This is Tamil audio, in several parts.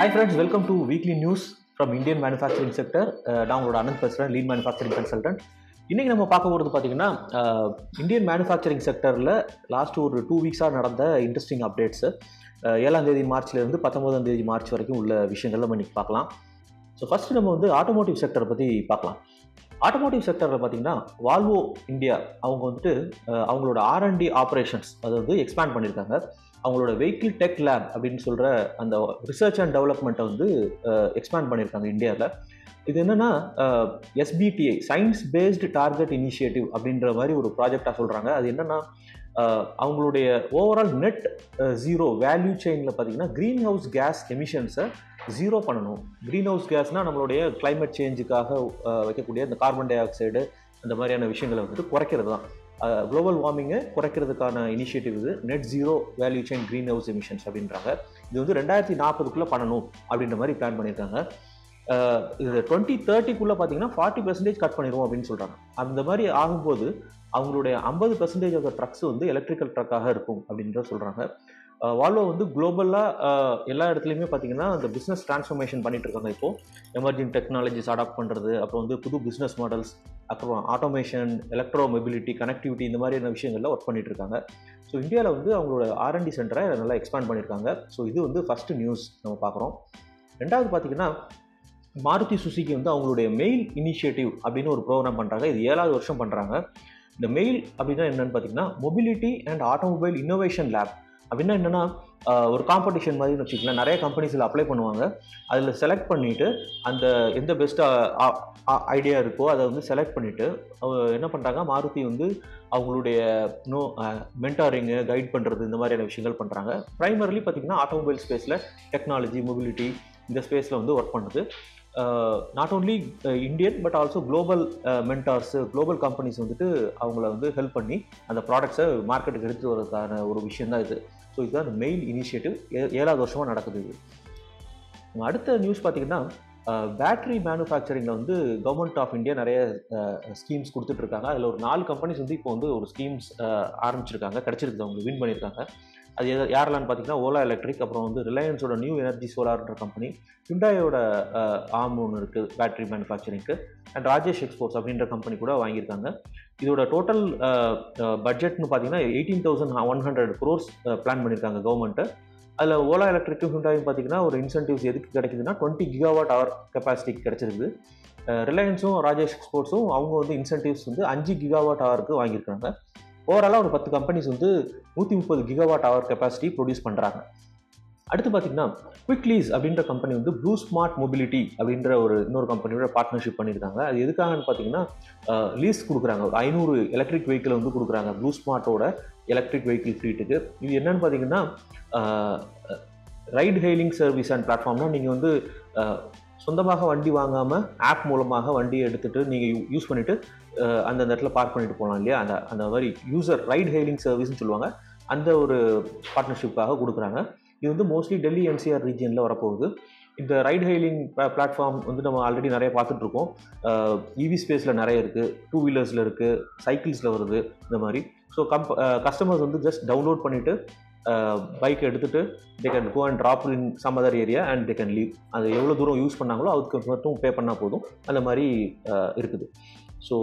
Hi friends welcome to weekly news from Indian manufacturing sector நான் உங்களோட அனந்த் பேசுகிறேன் லீன் மேனுஃபேக்சரிங் கன்சல்டன்ட் இன்றைக்கி நம்ம பார்க்க போகிறது பார்த்தீங்கன்னா இந்தியன் மேனுஃபேக்சரிங் செக்டரில் லாஸ்ட் ஒரு டூ வீக்ஸாக நடந்த இன்ட்ரெஸ்டிங் அப்டேட்ஸு uh, ஏழாம் தேதி மார்ச்லேருந்து பத்தொம்போதாம் தேதி மார்ச் வரைக்கும் உள்ள விஷயங்கள் நம்ம பார்க்கலாம். ஸோ ஃபஸ்ட்டு நம்ம வந்து ஆட்டோமோட்டிவ் செக்டரை பற்றி பார்க்கலாம். ஆட்டோமோட்டிவ் செக்டரில் பார்த்தீங்கன்னா வால்வோ இந்தியா அவங்க வந்துட்டு uh, அவங்களோட ஆர்என்டி ஆப்ரேஷன்ஸ் அதை வந்து எக்ஸ்பேண்ட் பண்ணியிருக்காங்க. அவங்களோட வெஹிக்கிள் டெக் லேப் அப்படின்னு சொல்கிற அந்த ரிசர்ச் அண்ட் டெவலப்மெண்ட்டை வந்து எக்ஸ்பேண்ட் பண்ணியிருக்காங்க இந்தியாவில். இது என்னென்னா SBTI science based target initiative அப்படின்ற மாதிரி ஒரு ப்ராஜெக்டாக சொல்கிறாங்க அது என்னென்னா அவங்களுடைய ஓவரால் நெட் ஜீரோ வேல்யூ செயினில் பார்த்தீங்கன்னா க்ரீன் ஹவுஸ் கேஸ் எமிஷன்ஸை ஜீரோ பண்ணணும். க்ரீன் ஹவுஸ் கேஸ்னால் நம்மளுடைய கிளைமேட் சேஞ்சுக்காக வைக்கக்கூடிய இந்த கார்பன் டை ஆக்சைடு அந்த மாதிரியான விஷயங்களை வந்துட்டு குறைக்கிறது தான் குளோபல் வார்மிங்கை குறைக்கிறதுக்கான இனிஷியேட்டிவ் இது. Net zero value chain green house emissions அப்படின்றாங்க. இது வந்து ரெண்டாயிரத்தி நாற்பதுக்குள்ளே பண்ணணும் அப்படின்ற மாதிரி பிளான் பண்ணியிருக்காங்க. இது டுவெண்ட்டி தேர்ட்டிக்குள்ளே பார்த்தீங்கன்னா ஃபார்ட்டி பர்சன்டேஜ் கட் பண்ணிடுவோம் அப்படின்னு சொல்கிறாங்க அந்த மாதிரி ஆகும்போது அவங்களுடைய ஐம்பது பர்சன்டேஜ் ஆஃப் ட்ரக்ஸ் வந்து எலக்ட்ரிக்கல் ட்ரக்காக இருக்கும் அப்படின்ற சொல்கிறாங்க வால்வோ வந்து குளோபலாக எல்லா இடத்துலையுமே பார்த்தீங்கன்னா அந்த பிஸ்னஸ் ட்ரான்ஸ்ஃபர்மேஷன் பண்ணிட்டு இருக்காங்க இப்போது எமர்ஜிங் டெக்னாலஜிஸ் அடாப்ட் பண்ணுறது அப்புறம் வந்து புது பிஸ்னஸ் மாடல்ஸ் அப்புறம் ஆட்டோமேஷன் எலக்ட்ரோ மொபிலிட்டி கனெக்டிவிட்டி இந்த மாதிரியான விஷயங்களில் ஒர்க் பண்ணிட்டு இருக்காங்க. ஸோ இந்தியாவில் வந்து அவங்களோட ஆர்என்டி சென்டரை நல்லா எக்ஸ்பேண்ட் பண்ணியிருக்காங்க ஸோ இது வந்து ஃபஸ்ட்டு நியூஸ் நம்ம பார்க்குறோம் ரெண்டாவது பார்த்தீங்கன்னா மாருதி சுசுகி வந்து அவங்களுடைய மெயில் இனிஷியேட்டிவ் அப்படின்னு ஒரு ப்ரோக்ராம் பண்ணுறாங்க இது ஏழாவது வருஷம் பண்ணுறாங்க இந்த மெயில் அப்படின்னா என்னென்னு பார்த்தீங்கன்னா mobility and automobile innovation lab அப்படின்னா என்னென்னா ஒரு காம்படிஷன் மாதிரின்னு வச்சுக்கலாம் நிறைய கம்பெனிஸில் அப்ளை பண்ணுவாங்க. அதில் செலக்ட் பண்ணிவிட்டு அந்த எந்த பெஸ்ட்டாக ஐடியா இருக்கோ அதை வந்து செலக்ட் பண்ணிவிட்டு என்ன பண்ணுறாங்க மாருதி வந்து அவங்களுடைய நோ மென்டாரிங்கு கைட் பண்ணுறது இந்த மாதிரியான விஷயங்கள் பண்ணுறாங்க ப்ரைமர்லி பார்த்திங்கன்னா ஆட்டோமொபைல் ஸ்பேஸில் டெக்னாலஜி மொபிலிட்டி இந்த ஸ்பேஸில் வந்து ஒர்க் பண்ணுது. Not only Indian but also global mentors global companies வந்துட்டு அவங்கள வந்து ஹெல்ப் பண்ணி அந்த ப்ராடக்ட்ஸை மார்க்கெட்டுக்கு எடுத்து வரதுக்கான ஒரு விஷயம் தான் இது. ஸோ இதுதான் அந்த இனிஷியேட்டிவ் இனிஷியேட்டிவ் ஏழாவது வருஷமாக நடக்குது இது. அடுத்த நியூஸ் பார்த்தீங்கன்னா பேட்ரி மேனுஃபேக்சரிங்கில் வந்து கவர்மெண்ட் ஆஃப் இந்தியா நிறைய ஸ்கீம்ஸ் கொடுத்துட்ருக்காங்க அதில் ஒரு நாலு கம்பெனிஸ் வந்து இப்போ வந்து ஒரு ஸ்கீம்ஸ் ஆரம்பிச்சிருக்காங்க. கிடச்சிருக்குது. அவங்க வின் பண்ணியிருக்காங்க. அது எது யாரெல்லாம் பார்த்தீங்கன்னா ஓலா எலக்ட்ரிக் அப்புறம் வந்து ரிலையன்ஸோட நியூ எனர்ஜி சோலார்ன்ற கம்பெனி ஹிண்டாயோட ஆர்ம் ஒன்று இருக்குது பேட்டரி மேனுஃபேக்சரிங்க்கு அண்ட் ராஜேஷ் எக்ஸ்போர்ட்ஸ் அப்படின்ற கம்பெனி கூட வாங்கியிருக்காங்க. இதோட டோட்டல் பட்ஜெட்னு பார்த்தீங்கன்னா eighteen thousand one hundred crores plan பண்ணியிருக்காங்க கவர்மெண்ட்டு அதில் ஓலா எலக்ட்ரிக்கும் ஹிண்டாயும் பார்த்தீங்கன்னா ஒரு இன்சென்டிவ்ஸ் எதுக்கு கிடைக்குதுன்னா டுவெண்ட்டி கிகாவாட் ஹவர் கெப்பாசிட்டிக்கு கிடைச்சிருக்கு ரிலையன்ஸும் ராஜேஷ் எக்ஸ்போர்ட்ஸும் அவங்க வந்து இன்சென்டிவ்ஸ் வந்து அஞ்சு கிகாவாட் ஹவருக்கு வாங்கியிருக்காங்க. ஓவராலாக ஒரு பத்து கம்பெனிஸ் வந்து நூற்றி முப்பது கிகாவாட் ஹவர் கெப்பாசிட்டி ப்ரொடியூஸ் பண்ணுறாங்க அடுத்து பார்த்தீங்கன்னா குவிக்லீஸ் அப்படின்ற கம்பெனி வந்து ப்ளூ ஸ்மார்ட் மொபிலிட்டி அப்படின்ற ஒரு இன்னொரு கம்பெனியோட பார்ட்னர்ஷிப் பண்ணியிருக்காங்க அது எதுக்காகன்னு பார்த்தீங்கன்னா லீஸ் கொடுக்குறாங்க. ஒரு ஐநூறு எலக்ட்ரிக் வெஹிக்கிள் வந்து கொடுக்குறாங்க. ப்ளூ ஸ்மார்ட்டோட எலக்ட்ரிக் வெஹிக்கிள் ஃப்ளீட்டுக்கு இது என்னன்னு பார்த்தீங்கன்னா ரைட் ஹெயிலிங் சர்வீஸ் அண்ட் பிளாட்ஃபார்ம்னா நீங்கள் வந்து சொந்தமாக வண்டி வாங்காமல் ஆப் மூலமாக வண்டியை எடுத்துகிட்டு நீங்கள் யூஸ் பண்ணிவிட்டு அந்த இடத்துல பார்க் பண்ணிட்டு போகலாம் இல்லையா? அந்த அந்த மாதிரி யூசர் ரைட் ஹெயிலிங் சர்வீஸ்னு சொல்லுவாங்க. அந்த ஒரு பார்ட்னர்ஷிப்காக கொடுக்குறாங்க. இது வந்து மோஸ்ட்லி டெல்லி என்சிஆர் ரீஜியனில் வரப்போகுது. இந்த ரைட் ஹெயிலிங் பிளாட்ஃபார்ம் வந்து நம்ம ஆல்ரெடி நிறைய பார்த்துட்ருக்கோம் இவி ஸ்பேஸில் நிறைய இருக்குது டூ வீலர்ஸில் இருக்குது சைக்கிள்ஸில் வருது. இந்த மாதிரி. ஸோ கம்ப் கஸ்டமர்ஸ் வந்து ஜஸ்ட் டவுன்லோட் பண்ணிவிட்டு பைக் எடுத்துகிட்டு they can go and drop in some other area and they can leave அது எவ்வளோ தூரம் யூஸ் பண்ணாங்களோ அதுக்கு மட்டும் பே பண்ணால் போதும். அந்த மாதிரி இருக்குது. ஸோ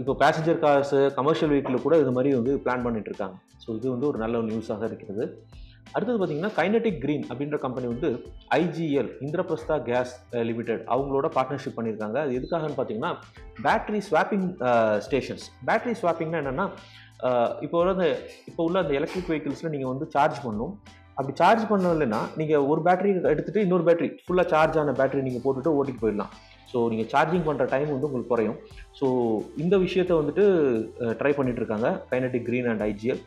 இப்போ பேசஞ்சர் கார்ஸு கமர்ஷியல் வெஹிக்கிள் கூட இது மாதிரி வந்து பிளான் பண்ணிகிட்டு இருக்காங்க. ஸோ இது வந்து ஒரு நல்ல நியூஸாக இருக்கிறது. அடுத்தது பார்த்தீங்கன்னா கைனட்டிக் க்ரீன் அப்படின்ற கம்பெனி வந்து ஐஜிஎல் இந்திரபிரஸ்தா கேஸ் லிமிடெட் அவங்களோட பார்ட்னர்ஷிப் பண்ணியிருக்காங்க. அது எதுக்காகன்னு பார்த்தீங்கன்னா பேட்டரி ஸ்வாப்பிங் ஸ்டேஷன்ஸ் பேட்டரி ஸ்வாப்பிங்னா என்னென்னா இப்போ உள்ள இப்போ உள்ள அந்த எலக்ட்ரிக் வெஹிக்கிள்ஸில் நீங்கள் வந்து சார்ஜ் பண்ணணும் அப்படி சார்ஜ் பண்ணலைன்னா நீங்கள் ஒரு பேட்டரி எடுத்துகிட்டு இன்னொரு பேட்டரி ஃபுல்லாக சார்ஜ் ஆன பேட்டரி நீங்கள் போட்டுட்டு ஓட்டிட்டு போயிடலாம். ஸோ நீங்கள் சார்ஜிங் பண்ணுற டைம் வந்து உங்களுக்கு குறையும். ஸோ இந்த விஷயத்தை வந்துட்டு ட்ரை பண்ணிகிட்டு இருக்காங்க. Kinetic green and IGL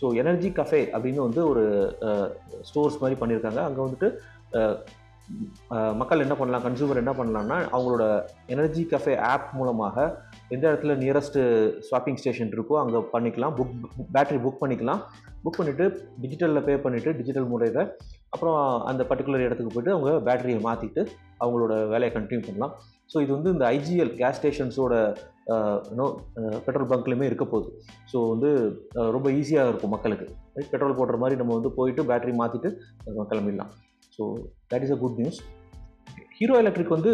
so energy cafe அப்படின்னு வந்து ஒரு ஸ்டோர்ஸ் மாதிரி பண்ணியிருக்காங்க அங்கே வந்துட்டு மக்கள் என்ன பண்ணலாம் கன்சூமர் என்ன பண்ணலாம்னா அவங்களோட எனர்ஜி கஃபே ஆப் மூலமாக எந்த இடத்துல நியரஸ்ட்டு ஸ்வாப்பிங் ஸ்டேஷன் இருக்கோ அங்கே பண்ணிக்கலாம். புக் பேட்டரி புக் பண்ணிக்கலாம். புக் பண்ணிவிட்டு டிஜிட்டலில் பே பண்ணிவிட்டு டிஜிட்டல் முறையில் அப்புறம் அந்த பர்டிகுலர் இடத்துக்கு போய்ட்டு அவங்க பேட்டரியை மாற்றிட்டு அவங்களோட வேலையை கண்டினியூ பண்ணலாம். ஸோ இது வந்து இந்த ஐஜிஎல் கேஸ் ஸ்டேஷன்ஸோட நோ பெட்ரோல் பங்க்லேயுமே இருக்க போகுது. ஸோ வந்து ரொம்ப ஈஸியாக இருக்கும் மக்களுக்கு. பெட்ரோல் போடுற மாதிரி நம்ம வந்து போயிட்டு பேட்டரி மாற்றிட்டு கிளம்பிடலாம். So that is a good news hero electric வந்து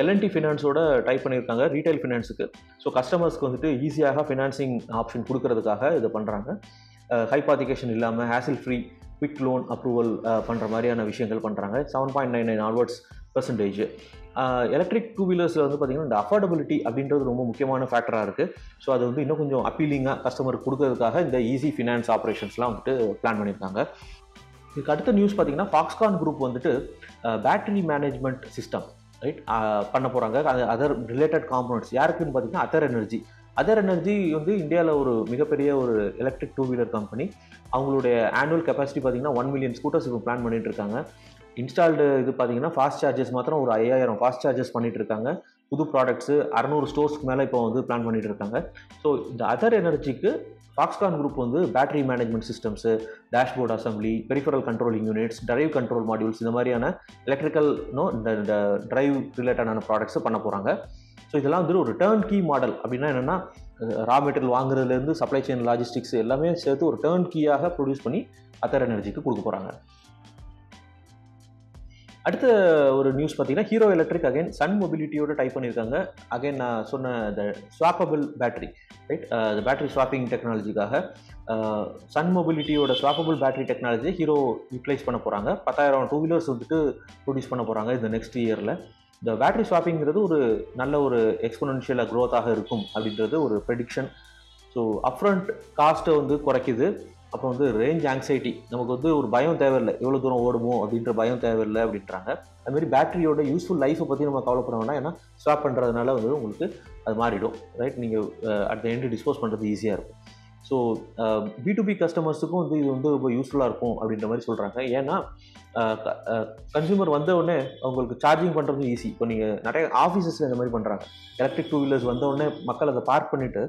எல்என்டி ஃபினான்ஸோட டைப் பண்ணியிருக்காங்க ரீட்டைல் ஃபினான்ஸுக்கு ஸோ கஸ்டமர்ஸ்க்கு வந்துட்டு ஈஸியாக ஃபினான்சிங் ஆப்ஷன் கொடுக்கறதுக்காக இது பண்ணுறாங்க ஹைபாத்திகேஷன் இல்லாமல் hassle free quick loan approval பண்ணுற மாதிரியான விஷயங்கள் பண்ணுறாங்க seven point nine nine onwards percentage electric two வீலர்ஸில் வந்து பார்த்திங்கன்னா இந்த அஃபோர்டபிலிட்டி அப்படின்றது ரொம்ப முக்கியமான ஃபேக்டராக இருக்குது ஸோ அது வந்து இன்னும் கொஞ்சம் அப்பீலிங்காக கஸ்டமருக்கு கொடுக்கறதுக்காக இந்த ஈஸி ஃபினான்ஸ் ஆப்ரேஷன்ஸ்லாம் வந்துட்டு பிளான் பண்ணியிருக்காங்க. இதுக்கு அடுத்த நியூஸ் பார்த்தீங்கன்னா ஃபாக்ஸ்கான் குரூப் வந்துட்டு பேட்டரி மேனேஜ்மெண்ட் சிஸ்டம் ரைட் பண்ண போகிறாங்க அது அதர் ரிலேட்டட் காம்பனண்ட்ஸ் யாருக்குன்னு பார்த்தீங்கன்னா அதர் எனர்ஜி அதர் எனர்ஜி வந்து இந்தியாவில் ஒரு மிகப்பெரிய ஒரு எலக்ட்ரிக் டூ வீலர் கம்பெனி அவங்களுடைய ஆனுவல் கெப்பாசிட்டி பார்த்தீங்கன்னா ஒன் மில்லியன் ஸ்கூட்டர்ஸ் இப்போ பிளான் பண்ணிட்டு இருக்காங்க. இன்ஸ்டால்டு இது பார்த்தீங்கன்னா ஃபாஸ்ட் சார்ஜஸ் மாத்திரம் ஒரு ஐயாயிரம் ஃபாஸ்ட் சார்ஜஸ் பண்ணிட்டு இருக்காங்க. புது ப்ராடக்ட்ஸு அறநூறு ஸ்டோர்ஸ்க்கு மேலே இப்போ வந்து பிளான் பண்ணிட்டு இருக்காங்க. ஸோ இந்த அதர் எனர்ஜிக்கு ஃபாக்ஸ்கான் குரூப் வந்து battery management systems dashboard assembly peripheral controlling units drive control modules இந்த மாதிரியான எலக்ட்ரிக்கல் நோ இந்த இந்த டிரைவ் ரிலேட்டடான ப்ராடக்ட்ஸை பண்ண போகிறாங்க ஸோ இதெல்லாம் வந்து ஒரு டேர்ன் கீ மாடல் அப்படின்னா என்னென்னா ரா மெட்டீரியல் வாங்குறதுலேருந்து சப்ளை செயின் லாஜிஸ்டிக்ஸ் எல்லாமே சேர்த்து ஒரு டேர்ன் கீயாக ப்ரொடியூஸ் பண்ணி அத்தர் எனர்ஜிக்கு கொடுக்க போகிறாங்க அடுத்த ஒரு நியூஸ் பார்த்தீங்கன்னா ஹீரோ எலக்ட்ரிக் அகைன் சன் மொபிலிட்டியோட டைப் பண்ணியிருக்காங்க. அகைன் நான் சொன்ன இந்த ஸ்வாப்பபிள் பேட்டரி ரைட் இந்த பேட்டரி ஸ்வாப்பிங் டெக்னாலஜிக்காக சன் மொபிலிட்டியோட ஸ்வாப்பபிள் பேட்டரி டெக்னாலஜியை ஹீரோ யூட்டிலைஸ் பண்ண போகிறாங்க பத்தாயிரம் டூ வீலர்ஸ் வந்துட்டு ப்ரொடியூஸ் பண்ண போகிறாங்க இந்த நெக்ஸ்ட் இயரில் இந்த பேட்டரி ஸ்வாப்பிங்கிறது ஒரு நல்ல ஒரு எக்ஸ்பொனன்ஷியலாக க்ரோத்தாக இருக்கும் அப்படின்றது ஒரு ப்ரெடிக்ஷன் ஸோ அப்ரண்ட் காஸ்ட்டை வந்து குறைக்குது. அப்புறம் வந்து ரேஞ்ச் ஆங்ஸைட்டி நமக்கு வந்து ஒரு பயம் தேவையில்லை. எவ்வளோ தூரம் ஓடுமோ அப்படின்ற பயம் தேவையில்லை அப்படின்றாங்க. அதுமாரி பேட்டரியோட யூஸ்ஃபுல் லைஃப்பை பற்றி நம்ம கவலைப்பட வேண்டாம் ஏன்னா ஸ்வாப் பண்ணுறதுனால வந்து உங்களுக்கு அது மாறிடும். ரைட் நீங்கள் அட் த எண்டு டிஸ்போஸ் பண்ணுறது ஈஸியாக இருக்கும். ஸோ பி டு பி கஸ்டமர்ஸுக்கும் வந்து இது வந்து ரொம்ப யூஸ்ஃபுல்லாக இருக்கும் அப்படின்ற மாதிரி சொல்கிறாங்க ஏன்னா கன்சியூமர் வந்த உடனே அவங்களுக்கு சார்ஜிங் பண்ணுறதும் ஈஸி இப்போ நீங்கள் நிறைய ஆஃபீஸஸில் இந்த மாதிரி பண்ணுறாங்க எலக்ட்ரிக் டூ வீலர்ஸ் வந்த உடனே மக்கள் அதை பார்க் பண்ணிவிட்டு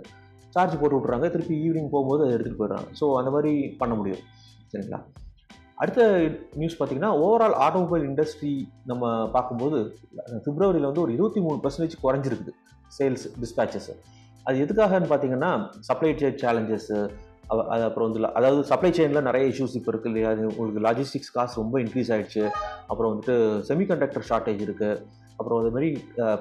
சார்ஜ் போட்டு விட்றாங்க திருப்பி ஈவினிங் போகும்போது அதை எடுத்துகிட்டு போயிடுறாங்க. ஸோ அந்த மாதிரி பண்ண முடியும். சரிங்களா? அடுத்த நியூஸ் பார்த்தீங்கன்னா ஓவரால் ஆட்டோமொபைல் இண்டஸ்ட்ரி நம்ம பார்க்கும்போது பிப்ரவரியில் வந்து ஒரு இருபத்தி மூணு பர்சன்டேஜ் குறைஞ்சிருக்குது சேல்ஸ் டிஸ்பேச்சஸ் அது எதுக்காகன்னு பார்த்தீங்கன்னா சப்ளை செயின் சேலஞ்சஸ்ஸு அது அப்புறம் வந்து அதாவது சப்ளை செயினில் நிறைய இஷ்யூஸ் இப்போ இருக்குது இல்லையா? அது உங்களுக்கு லாஜிஸ்டிக்ஸ் காஸ்ட் ரொம்ப இன்க்ரீஸ் ஆகிடுச்சு அப்புறம் வந்துட்டு செமிகண்டக்டர் ஷார்ட்டேஜ் இருக்குது அப்புறம் அது மாதிரி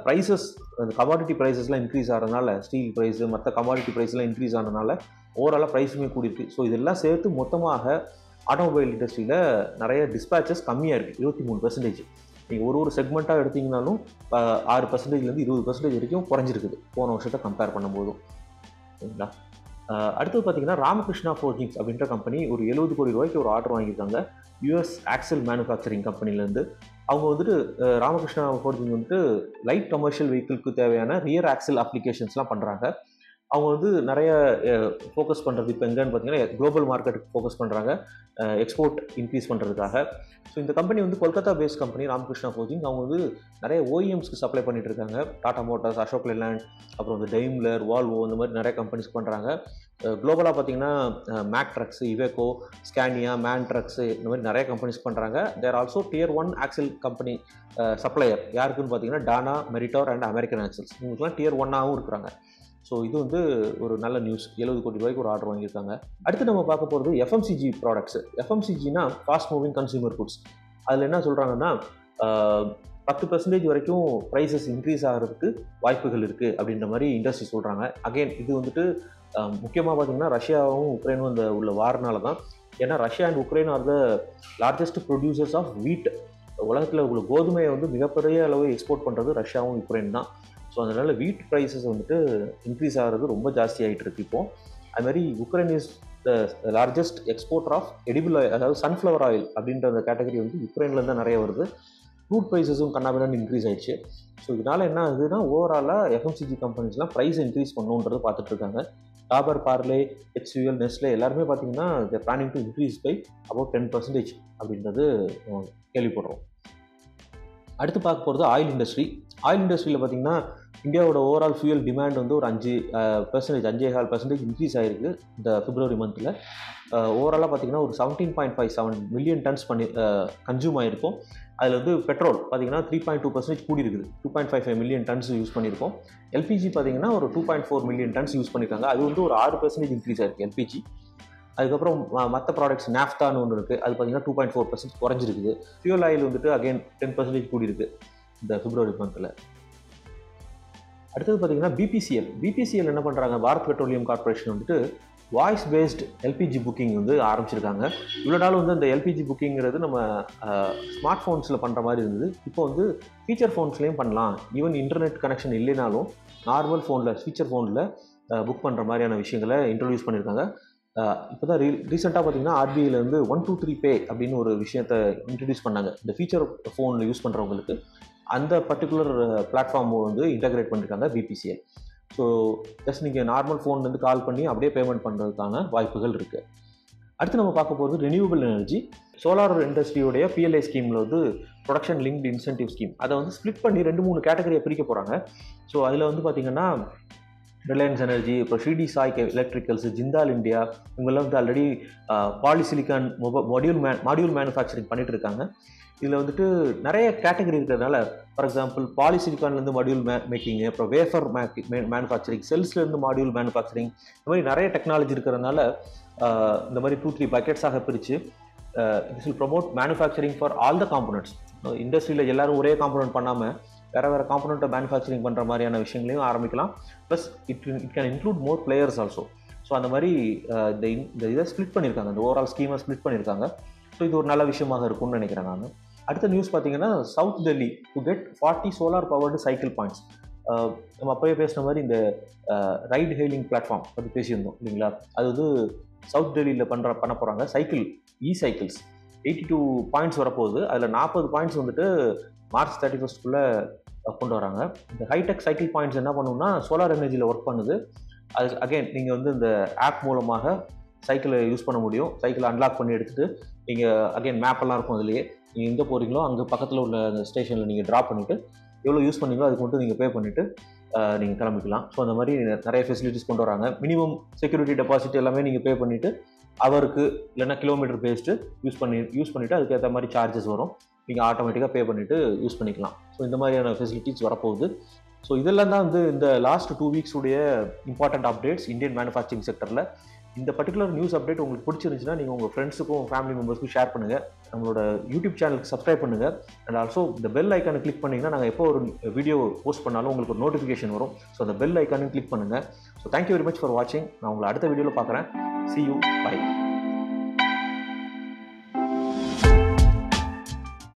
ப்ரைஸஸ் அந்த கமாடிட்டி ப்ரைஸஸ்லாம் இன்க்ரீஸ் ஆகிறதுனால ஸ்டீல் ப்ரைஸு மற்ற கமாடிட்டி ப்ரைஸ்லாம் இன்க்ரீஸ் ஆனதுனால ஓவராலாக ப்ரைஸுமே கூடியிருக்கு. ஸோ இதெல்லாம் சேர்த்து மொத்தமாக ஆட்டோமொபைல் இண்டஸ்ட்ரியில் நிறைய டிஸ்பேச்சஸ் கம்மியாக இருக்குது இருபத்தி மூணு பர்சன்டேஜ் நீங்கள் ஒரு ஒரு செக்மெண்ட்டாக எடுத்திங்கனாலும் ஆறு பர்சன்டேஜ்லேருந்து இருபது பர்சன்டேஜ் வரைக்கும் குறைஞ்சிருக்குது. போன வருஷத்தை கம்பேர் பண்ணும்போதும். சரிங்களா? அடுத்தது பார்த்தீங்கன்னா ராமகிருஷ்ணா ஃபோர்ஜிங்ஸ் அப்படின்ற கம்பெனி ஒரு எழுபது கோடி ரூபாய்க்கு ஒரு ஆர்டர் வாங்கியிருக்காங்க. யூஎஸ் ஆக்சல் மேனுஃபேக்சரிங் கம்பெனிலேருந்து அவங்க வந்துட்டு ராமகிருஷ்ணா ஃபோர்ஜிங் வந்துட்டு லைட் கமர்ஷியல் வெஹிக்கிளுக்கு தேவையான ரியர் ஆக்சல் அப்ளிகேஷன்ஸ்லாம் பண்ணுறாங்க அவங்க வந்து நிறைய ஃபோக்கஸ் பண்ணுறது இப்போ எங்கன்னு பார்த்தீங்கன்னா குளோபல் மார்க்கெட்டுக்கு ஃபோக்கஸ் பண்ணுறாங்க எக்ஸ்போர்ட் இன்க்ரீஸ் பண்ணுறதுக்காக ஸோ இந்த கம்பெனி வந்து Kolkata based company Ramakrishna coaching அவங்க வந்து நிறைய ஓஇஎம்ஸ்க்கு சப்ளை பண்ணிட்டு இருக்காங்க. டாடா மோட்டார்ஸ் அசோக் லேண்ட் அப்புறம் வந்து டெய்ம்லர் வால்வோ இந்த மாதிரி நிறைய கம்பெனிஸ் பண்ணுறாங்க குளோபலாக பார்த்தீங்கன்னா Mack trucks Iveco Scania MAN trucks இந்த மாதிரி நிறைய கம்பெனிஸ் பண்ணுறாங்க there also tier one axle company supplier யாருக்குன்னு பார்த்தீங்கன்னா Dana Meritor and American axles இவங்களுக்குலாம் டியர் ஒன்னாகவும் இருக்கிறாங்க. ஸோ இது வந்து ஒரு நல்ல நியூஸ் எழுபது கோடி ரூபாய்க்கு ஒரு ஆர்டர் வாங்கியிருக்காங்க. அடுத்து நம்ம பார்க்க போகிறது எஃப்எம்சிஜி ப்ராடக்ட்ஸ் எஃப்எம்சிஜினா ஃபாஸ்ட் மூவிங் கன்சியூமர் குட்ஸ் அதில் என்ன சொல்கிறாங்கன்னா பத்து பர்சன்டேஜ் வரைக்கும் ப்ரைஸஸ் இன்க்ரீஸ் ஆகிறதுக்கு வாய்ப்புகள் இருக்குது அப்படின்ற மாதிரி இண்டஸ்ட்ரி சொல்கிறாங்க அகெயின் இது வந்துட்டு முக்கியமாக பார்த்தீங்கன்னா ரஷ்யாவும் உக்ரைனும் அந்த உள்ள வாரனால தான். ஏன்னா Russia and Ukraine are the largest producers of wheat உலகத்தில் உள்ள கோதுமையை வந்து மிகப்பெரிய அளவு எக்ஸ்போர்ட் பண்ணுறது ரஷ்யாவும் உக்ரைன் தான். ஸோ அதனால் வீட் ப்ரைஸஸ் வந்துட்டு இன்க்ரீஸ் ஆகிறது ரொம்ப ஜாஸ்தி ஆகிட்டு இருக்கு இப்போது அதுமாதிரி Ukraine is the largest exporter of edible oil அதாவது சன்ஃப்ளவர் ஆயில் அப்படின்ற அந்த கேட்டகரி வந்து யுக்ரைனில் தான் நிறைய வருது. ஃப்ரூட் ப்ரைஸஸும் கண்ணாபின்னு இன்க்ரீஸ் ஆயிடுச்சு. ஸோ இதனால் என்ன ஆகுதுன்னா ஓவராலாக எஃப்எம்சிஜி கம்பெனிஸ்லாம் ப்ரைஸ் இன்க்ரீஸ் பண்ணுன்றது பார்த்துட்டு இருக்காங்க. டாபர் பார்லே ஹெச்யூஎல் நெஸ்லே எல்லாருமே பார்த்தீங்கன்னா planning to increase by about ten percentage அப்படின்றது கேள்விப்படுறோம். அடுத்து பார்க்க போகிறது ஆயில் இண்டஸ்ட்ரி ஆயில் இண்டஸ்ட்ரியில் பார்த்தீங்கன்னா இந்தியாவோட ஓவரால் ஃபியூயல் டிமாண்ட் வந்து ஒரு அஞ்சு பெர்சன்டேஜ் அஞ்சே கால் பர்சன்டேஜ் இன்க்ரீஸ் ஆகிருக்கு இந்த பிப்ரவரி மந்தில் ஓவராலாக பார்த்தீங்கன்னா ஒரு seventeen point five seven million tons பண்ணி கன்சியூம் ஆகிருக்கும் அதில் வந்து பெட்ரோல் பார்த்தீங்கன்னா த்ரீ பாயிண்ட் டூ பர்சன்டேஜ் கூடி இருக்குது two point five five million tons use பண்ணியிருக்கோம் எல்பிஜி பார்த்தீங்கன்னா ஒரு two point four million tons use பண்ணியிருக்காங்க அது வந்து ஒரு ஆறு பர்சன்டேஜ் இன்க்ரீஸ் ஆயிருக்கு எல்பிஜி அதுக்கப்புறம் மற்ற ப்ராடக்ட்ஸ் நாஃப்தான்னு ஒன்று இருக்குது அது பார்த்தீங்கன்னா டூ பாயிண்ட் ஃபோர் பர்சன்ட் குறைஞ்சிருக்குது. ஃபியூல் ஆயில் வந்துட்டு அகைன் டென் பர்சன்டேஜ் கூடியிருக்கு இந்த பிப்ரவரி மந்தில் அடுத்தது பார்த்தீங்கன்னா பிபிசிஎல் பிபிசிஎல் என்ன பண்ணுறாங்க பாரத் பெட்ரோலியம் கார்பரேஷன் வந்துட்டு வாய்ஸ் பேஸ்ட் எல்பிஜி புக்கிங் வந்து ஆரம்பிச்சிருக்காங்க. இவ்வளோ நாள் வந்து அந்த எல்பிஜி புக்கிங்கிறது நம்ம ஸ்மார்ட் ஃபோன்ஸில் பண்ணுற மாதிரி இருந்தது. இப்போ வந்து ஃபீச்சர் ஃபோன்ஸ்லேயும் பண்ணலாம். ஈவன் இன்டர்நெட் கனெக்ஷன் இல்லைனாலும் நார்மல் ஃபோனில் ஃபீச்சர் ஃபோனில் புக் பண்ணுற மாதிரியான விஷயங்களை இன்ட்ரடியூஸ் பண்ணியிருக்காங்க இப்போ தான் ரீ ரீசெண்டாக பார்த்தீங்கன்னா ஆர்பிஐலேருந்து ஒன் டூ த்ரீ பே அப்படின்னு ஒரு விஷயத்தை இன்ட்ரடியூஸ் பண்ணாங்க. இந்த ஃபீச்சர் ஃபோனில் யூஸ் பண்ணுறவங்களுக்கு அந்த பர்டிகுலர் பிளாட்ஃபார்ம் வந்து இன்டகிரேட் பண்ணியிருக்காங்க பிபிசிஎல் ஸோ ஜஸ்ட் நீங்கள் நார்மல் ஃபோன்லேருந்து கால் பண்ணி அப்படியே பேமெண்ட் பண்ணுறதுக்கான வாய்ப்புகள் இருக்குது அடுத்து நம்ம பார்க்க போகிறது ரினியூவபிள் எனர்ஜி சோலார் இண்டஸ்ட்ரியோடைய பிஎல்ஐ ஸ்கீமில் வந்து ப்ரொடக்ஷன் லிங்க்டு இன்சென்டிவ் ஸ்கீம் அதை வந்து ஸ்ப்ளிட் பண்ணி ரெண்டு மூணு கேட்டகரியை பிரிக்க போகிறாங்க ஸோ அதில் வந்து பார்த்திங்கன்னா ரிலையன்ஸ் எனர்ஜி அப்புறம் ஷிடி சாய் எலக்ட்ரிக்கல்ஸ் ஜிந்தால் இந்தியா இவங்கெல்லாம் வந்து ஆல்ரெடி பாலிசிலிக்கான் மொப மாடியூல் மே மாடியூல் மேனுஃபேக்சரிங் பண்ணிட்டு இருக்காங்க. இதில் வந்துட்டு நிறைய கேட்டகரி இருக்கிறதுனால ஃபார் எக்ஸாம்பிள் பாலிசிலிக்கான்லேருந்து மாடியூல் மே மேக்கிங் அப்புறம் வேஃபர் மேக்கி மே மேனுஃபேக்சரிங் செல்ஸ்லேருந்து மாடியூல் மேனுஃபேக்சரிங் இந்த மாதிரி நிறைய டெக்னாலஜி இருக்கிறதுனால இந்த மாதிரி டூ த்ரீ பக்கெட்ஸாக பிரித்து this will promote manufacturing for all the components இண்டஸ்ட்ரியில் எல்லோரும் ஒரே காம்பனண்ட் பண்ணாமல் வேறு வேறு காம்பனண்ட்டை மேனுஃபேக்சரிங் பண்ணுற மாதிரியான விஷயங்களையும் ஆரம்பிக்கலாம். Plus it it can include more players also so அந்த மாதிரி இந்த இந்த இதை ஸ்ப்ளிட் பண்ணியிருக்காங்க. இந்த ஓவரால் ஸ்கீமை ஸ்ப்ளிட் பண்ணியிருக்காங்க. ஸோ இது ஒரு நல்ல விஷயமாக இருக்கும்னு நினைக்கிறேன் நான். அடுத்த நியூஸ் பார்த்தீங்கன்னா south Delhi to get forty solar powered cycle points நம்ம அப்போயே பேசின மாதிரி இந்த ரைட் ஹெயிலிங் பிளாட்ஃபார்ம் பற்றி பேசியிருந்தோம் இல்லைங்களா? அது வந்து சவுத் டெல்லியில் பண்ணுற பண்ண போகிறாங்க cycle e cycles eighty two points வரப்போகுது. அதில் நாற்பது பாயிண்ட்ஸ் வந்துட்டு மார்ச் தேர்ட்டி ஃபஸ்ட்டுக்குள்ளே கொண்டு வராங்க. இந்த ஹைடெக் சைக்கிள் பாயிண்ட்ஸ் என்ன பண்ணுன்னா சோலார் எனர்ஜியில் ஒர்க் பண்ணுது. அது அகைன் நீங்கள் வந்து இந்த ஆப் மூலமாக சைக்கிளை யூஸ் பண்ண முடியும். சைக்கிளை அன்லாக் பண்ணி எடுத்துகிட்டு நீங்கள் அகைன் மேப்பெல்லாம் இருக்கும் அதுலேயே. நீங்கள் எங்கே போகிறீங்களோ அங்கே பக்கத்தில் உள்ள அந்த ஸ்டேஷனில் நீங்கள் ட்ராப் பண்ணிவிட்டு எவ்வளோ யூஸ் பண்ணீங்களோ அதுக்கு மட்டும் நீங்கள் பே பண்ணிவிட்டு நீங்கள் கிளம்பிக்கலாம். ஸோ அந்த மாதிரி நிறைய ஃபெசிலிட்டிஸ் கொண்டு வராங்க. மினிமம் செக்யூரிட்டி டெபாசிட் எல்லாமே நீங்கள் பே பண்ணிவிட்டு அவருக்கு இல்லைன்னா கிலோமீட்டர் பேஸ்ட்டு யூஸ் பண்ணி யூஸ் பண்ணிவிட்டு அதுக்கேற்ற மாதிரி சார்ஜஸ் வரும். நீங்கள் ஆட்டோமேட்டிக்காக பே பண்ணிவிட்டு யூஸ் பண்ணிக்கலாம். ஸோ இந்த மாதிரியான ஃபெசிலிட்டிஸ் வரப்போகுது. ஸோ இதெல்லாம் தான் வந்து இந்த லாஸ்ட் டூ வீக்ஸுடைய இம்பார்ட்டண்ட் அப்டேட்ஸ் இந்தியன் மேனுஃபேக்சரிங் செக்டரில் இந்த பர்டிகுலர் நியூஸ் அப்டேட் உங்களுக்கு பிடிச்சிருந்துச்சுன்னா நீங்கள் உங்கள் ஃப்ரெண்ட்ஸுக்கும் ஃபேமிலி மெம்பர்ஸ்க்கும் ஷேர் பண்ணுங்கள் நம்மளோட யூடியூப் சேனலுக்கு சப்ஸ்கிரைப் பண்ணுங்கள் அண்ட் ஆல்சோ இந்த பெல் ஐக்கானை கிளிக் பண்ணிங்கன்னா நாங்கள் எப்போ ஒரு வீடியோ போஸ்ட் பண்ணாலும் உங்களுக்கு ஒரு நோட்டிஃபிகேஷன் வரும். ஸோ அந்த பெல் ஐக்கானையும் கிளிக் பண்ணுங்கள் so thank you very much for வாட்சிங் நான் உங்களை அடுத்த வீடியோவில் பார்க்குறேன். C you by